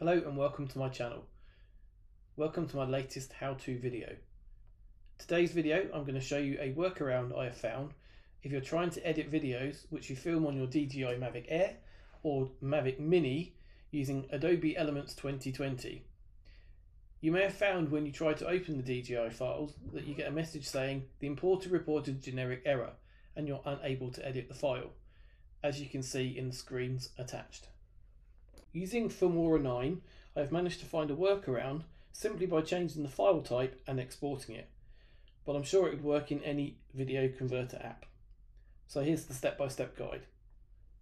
Hello and welcome to my channel. Welcome to my latest how-to video. Today's video I'm going to show you a workaround I have found if you're trying to edit videos which you film on your DJI Mavic Air or Mavic Mini using Adobe Elements 2020. You may have found when you try to open the DJI files that you get a message saying the importer reported generic error and you're unable to edit the file, as you can see in the screens attached. Using Filmora 9, I have managed to find a workaround simply by changing the file type and exporting it, but I'm sure it would work in any video converter app. So here's the step-by-step -step guide.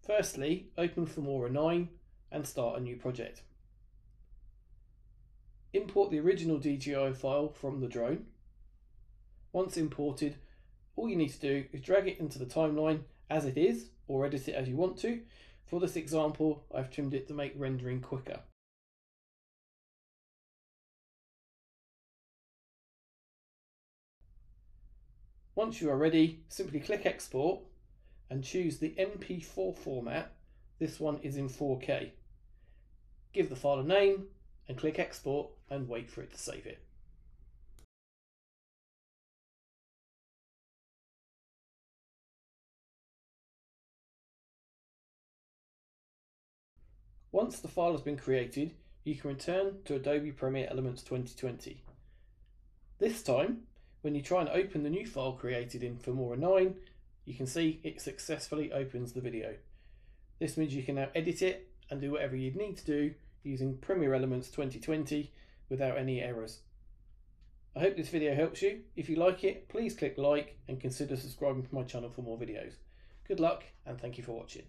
Firstly, open Filmora 9 and start a new project. Import the original DJI file from the drone. Once imported, all you need to do is drag it into the timeline as it is, or edit it as you want to, for this example, I've trimmed it to make rendering quicker. Once you are ready, simply click export and choose the MP4 format. This one is in 4K. Give the file a name and click export and wait for it to save it. Once the file has been created, you can return to Adobe Premiere Elements 2020. This time, when you try and open the new file created in Filmora 9, you can see it successfully opens the video. This means you can now edit it and do whatever you'd need to do using Premiere Elements 2020 without any errors. I hope this video helps you. If you like it, please click like and consider subscribing to my channel for more videos. Good luck and thank you for watching.